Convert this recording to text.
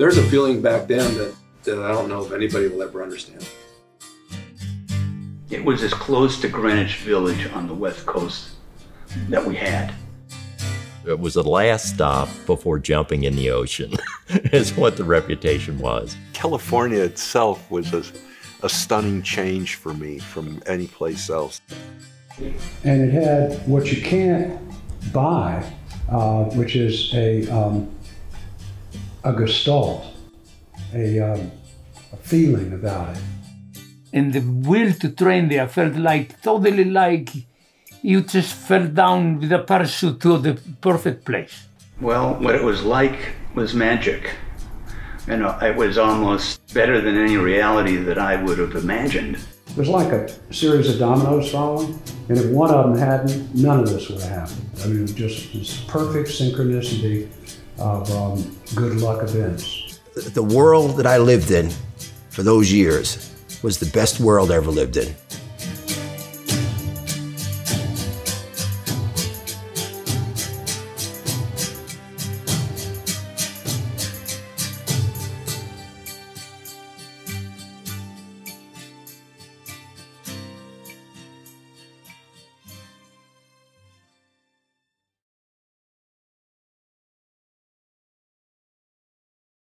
There's a feeling back then that, that I don't know if anybody will ever understand. It was as close to Greenwich Village on the west coast that we had. It was the last stop before jumping in the ocean, is what the reputation was. California itself was a, a stunning change for me from any place else. And it had what you can't buy, uh, which is a, um, a gestalt, a, um, a feeling about it. And the will to train there felt like totally like you just fell down with a parachute to the perfect place. Well, what it was like was magic. You know, it was almost better than any reality that I would have imagined. It was like a series of dominoes falling, and if one of them hadn't, none of this would have happened. I mean, it was just this perfect synchronicity of um, good luck events. The world that I lived in for those years was the best world I ever lived in.